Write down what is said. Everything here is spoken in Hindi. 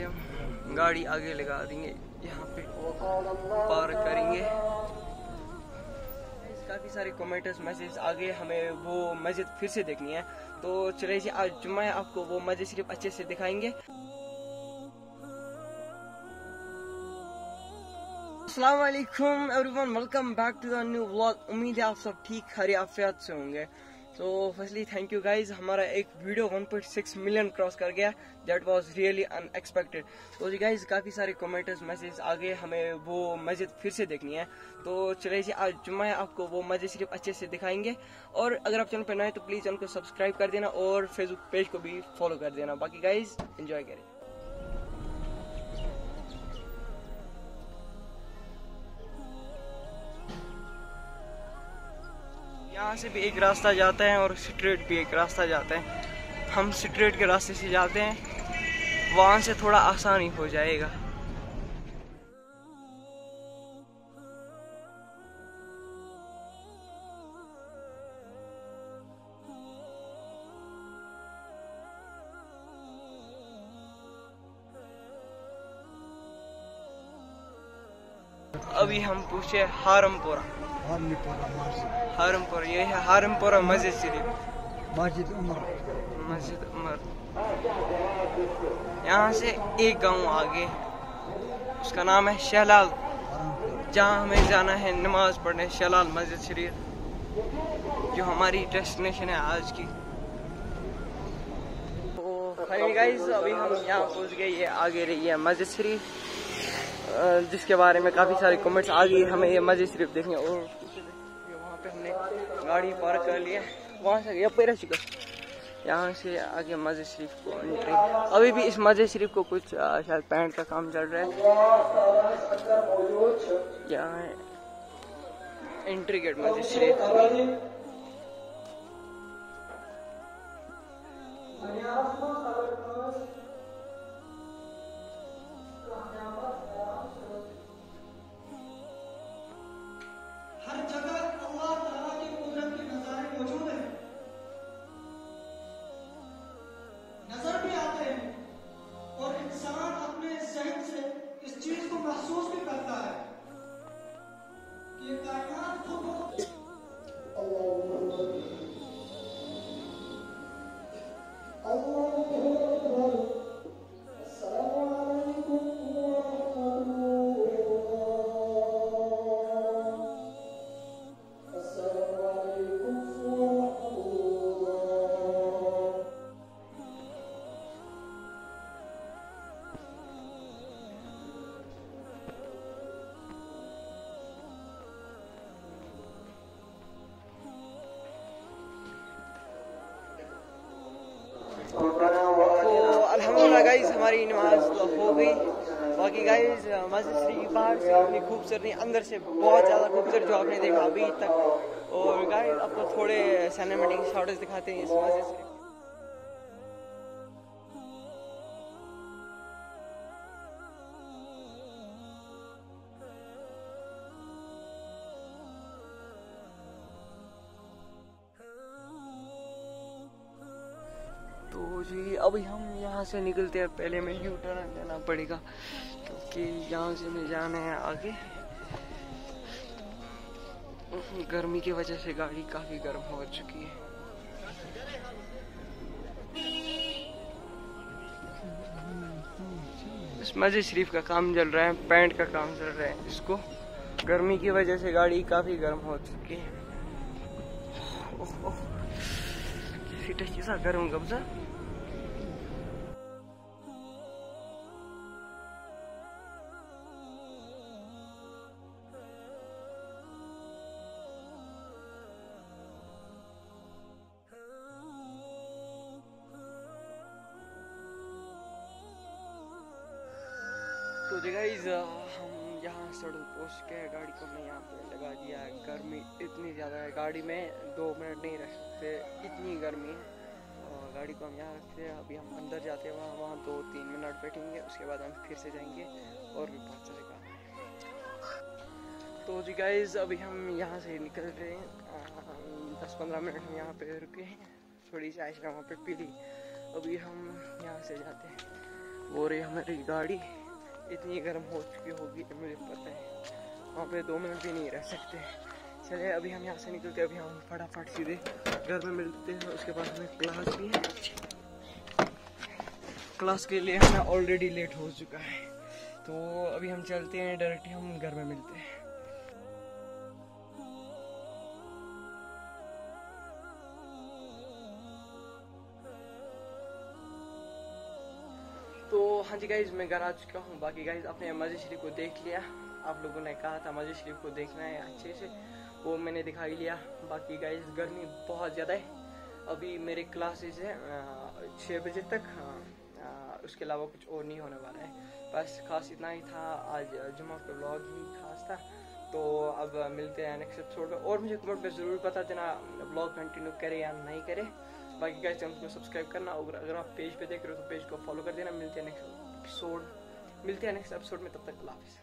पे हम गाड़ी आगे लगा देंगे, यहाँ पे पार्क करेंगे। काफ़ी सारे कमेंट्स मैसेज आ गए हमें वो मस्जिद फिर से देखनी है। तो चले जी, आज है आपको वो मस्जिद सिर्फ़ अच्छे से दिखाएँगे। वालेकुम everyone welcome back to the new vlog उम्मीद है आप सब ठीक, खरी, आफियत से होंगे। तो फर्स्टली थैंक यू गाइज़ हमारा एक वीडियो 1.6 मिलियन क्रॉस कर गया. दैट वाज रियली अनएक्सपेक्टेड तो जी गाइज़ काफ़ी सारे कमेंट्स मैसेज आ गए हमें वो मस्जिद फिर से देखनी है. तो चले जी, आज जुम्मा है आपको वो मस्जिद सिर्फ़ अच्छे से दिखाएँगे. और अगर आप चैनल पर नए तो प्लीज़ चैनल को सब्सक्राइब कर देना और फेसबुक पेज को भी फॉलो कर देना. बाकी गाइज़ इंजॉय करें. यहाँ से भी एक रास्ता जाता है और स्ट्रेट भी एक रास्ता जाता है। हम स्ट्रेट के रास्ते से जाते हैं। वहाँ से थोड़ा आसानी हो जाएगा। अभी हम पूछे हारमपुरा। हारमपुरा ये है हारमपुरा मस्जिद शरीफ मस्जिद उमर मस्जिद उमर यहाँ से एक गाँव आगे उसका नाम है शहलाल जहाँ हमें जाना है नमाज़ पढ़ने शहलाल मस्जिद शरीफ जो हमारी डेस्टिनेशन है आज की। तो गाइस अभी हम यहाँ पहुँच गए ये आगे रही है मस्जिद शरीफ। जिसके बारे में काफ़ी सारे कमेंट्स आ गए हमें ये मस्जिद शरीफ देखने और वहाँ पे हमने गाड़ी पार्क कर लिया वहाँ से गया पैरा चुका यहाँ से आगे मस्जिद शरीफ को एंट्री अभी भी इस मस्जिद शरीफ को कुछ शायद पेंट का काम चल रहा है। यहाँ है? एंट्री गेट मस्जिद शरीफ गाइस हमारी नमाज़ तो हो गई। बाकी गाइस मस्जिद शरीफ बाहर से अपनी खूबसूरती अंदर से बहुत ज़्यादा खूबसूरत जो आपने देखा अभी तक। और गाइस आपको थोड़े सिनेमेटिक शॉर्ट्स दिखाते हैं इस मस्जिद से। तो जी अभी हम यहाँ से निकलते हैं पहले हमें यू टर्न लेना पड़ेगा क्योंकि यहाँ से हमें जाना है आगे। गर्मी की वजह से गाड़ी काफ़ी गर्म हो चुकी है। इस मस्जिद शरीफ का काम चल रहा है पैंट का काम चल रहा है इसको। गर्मी की वजह से गाड़ी काफ़ी गर्म हो चुकी है। ओह, ओह। सीटें कैसा गर्म कब्जा? तो गाइज़ हम यहाँ सड़क पहुँच के गाड़ी को हमने यहाँ पे लगा दिया है। गर्मी इतनी ज़्यादा है, गाड़ी में दो मिनट नहीं रख सकते, इतनी गर्मी है। और गाड़ी को हम यहाँ रखते हैं, अभी हम अंदर जाते हैं, वहाँ वहाँ दो तीन मिनट बैठेंगे, उसके बाद हम फिर से जाएँगे और भी बहुत सारे काम तो जी गाइज़ अभी हम यहाँ से निकल रहे हैं। दस पंद्रह मिनट हम यहाँ पे रुके हैं, थोड़ी सी आइसक्रीम वहाँ पे पी ली। अभी हम यहाँ से जाते हैं। वो रही हमारी गाड़ी इतनी गर्म हो चुकी होगी मुझे पता है। वहाँ पे दो मिनट भी नहीं रह सकते। चले, अभी हम यहाँ से निकलते अभी हम फटाफट सीधे घर में मिलते हैं। उसके बाद हमें क्लास भी है। क्लास के लिए हमें ऑलरेडी लेट हो चुका है। तो अभी हम चलते हैं, डायरेक्टली हम घर में मिलते हैं। हाँ जी गाइज़ मैं घर आ चुका हूँ। बाकी गाइज़ अपने मज़े शरीफ को देख लिया। आप लोगों ने कहा था मज़े शरीफ को देखना है अच्छे से। वो मैंने दिखाई लिया। बाकी गाइज़ गर्मी बहुत ज़्यादा है। अभी मेरे क्लासेस है छः बजे तक। उसके अलावा कुछ और नहीं होने वाला है। बस खास इतना ही था। आज जुमा का ब्लॉग ही खास था। तो अब मिलते हैं नेक्स्ट एपिसोड में। और मुझे कमेंट में ज़रूर बता देना ब्लॉग कंटिन्यू करे या नहीं करे। बाकी गाइस चैनल को सब्सक्राइब करना और अगर आप पेज पे देख रहे हो तो पेज को फॉलो कर देना। मिलते हैं नेक्स्ट एपिसोड मिलते हैं नेक्स्ट एपिसोड में, तब तक अल्लाह हाफिज़।